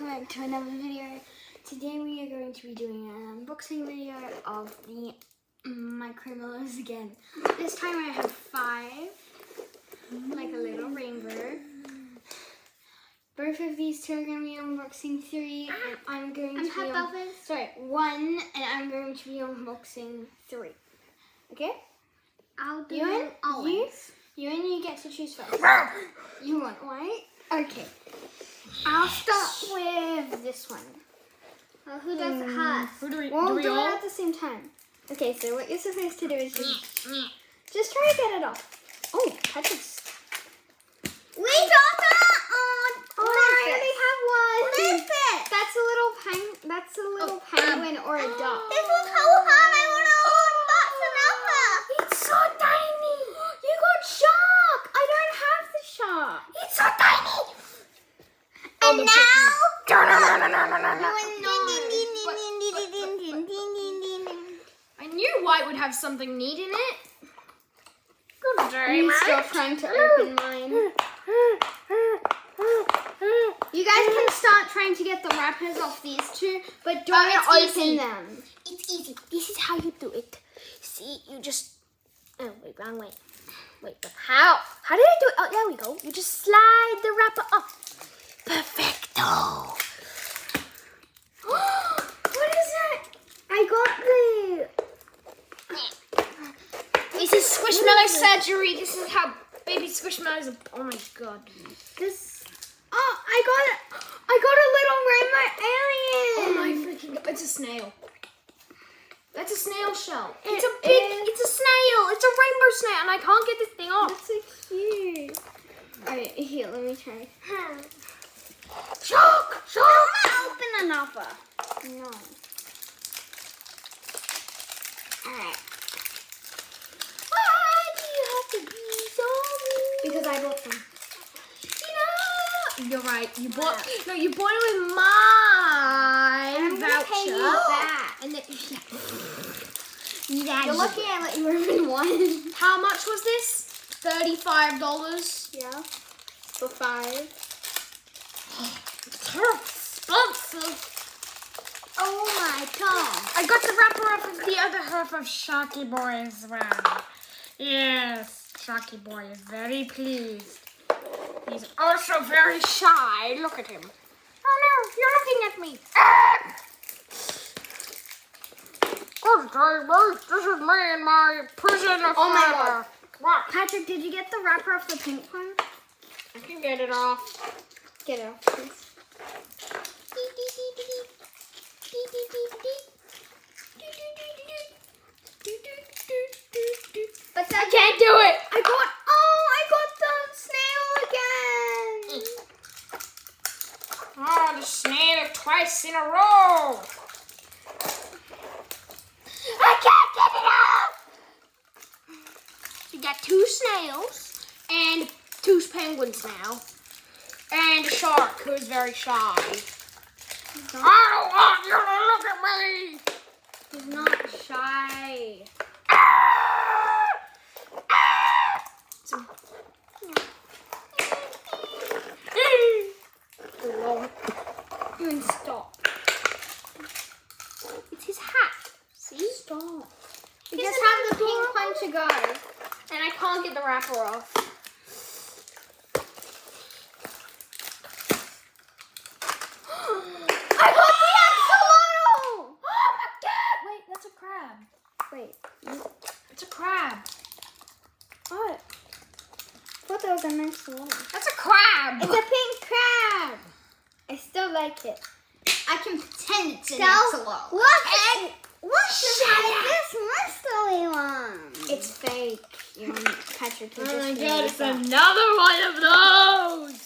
welcome back to another video. Today we are going to be doing an unboxing video of the Micromallows again. This time I have five, like a little rainbow. Both of these two are going to be unboxing three, and I'm going And to be have un- others? sorry one, and I'm going to be unboxing three. Okay? I'll do You and it always. you, you and you get to choose first. You want white? Okay. I'll start with this one. Well, who does it hmm. first? Who do we, We'll do we do all? it at the same time. Okay, so what you're supposed to do is just mm, mm. just try to get it off. Oh, Patrick's. We got that on. Oh, I already have one. What is it? That's a little peng. That's a little Oh, um, penguin or a duck. This was so hard. I want to unbox another. It's so tiny. You got shark. I don't have the shark. It's so tiny. And now. No, no, no, no, no, no, no, no. I knew white would have something neat in it. Good day, I'm mate. still trying to open mine. You guys can start trying to get the wrappers off these two, but don't it's open easy. them. It's easy. This is how you do it. See, you just. Oh, wait, wrong way. Wait, but how? How did I do it? Oh, there we go. You just slide the wrapper off. Perfecto. what is that? I got the. This is Squishmallow surgery. This is how baby Squishmallows are. Oh my god. This. Oh, I got it. I got a little rainbow alien. Oh my freaking god. It's a snail. That's a snail shell. It it's a big, is. it's a snail. It's a rainbow snail and I can't get this thing off. That's so cute. Alright, here, let me try. Shark! Shark! Open another. No. Alright. Why do you have to be so mean? Because I bought them. You know, you're right. You bought no, you bought it with my I'm gonna voucher. pay you back. And then, Yeah, You're lucky I let you open one. how much was this? Thirty-five dollars. Yeah. For five. Expensive. Oh my god. I got the wrapper off of the other half of Sharky Boy as well. Yes, Sharky Boy is very pleased. He's also very shy. Look at him. Oh no, you're looking at me. Ah! Good day, mate. This is me in my prison of Oh my forever. What? Patrick, did you get the wrapper off the pink one? I can get it off. Get it off, please. But I can't do it. I got, oh, I got the snail again. Oh, the snail twice in a row. I can't get it off. You got two snails and two penguins now, and a shark who's very shy. I don't want you to look at me. He's not shy. Ah! Ah! So- You can stop. It's his hat. See? Stop. We Isn't just have the pink one to go. And I can't get the wrapper off. I got the axolotl! Oh my god! Wait, that's a crab. Wait, It's a crab. what? I thought that was a nice one. That's a crab. It's a pink crab. I still like it. I can pretend it's an So, axolotl. what? What's the Shut heck this mystery one? It's fake. You know, Patrick, Oh my god, it's another one of those.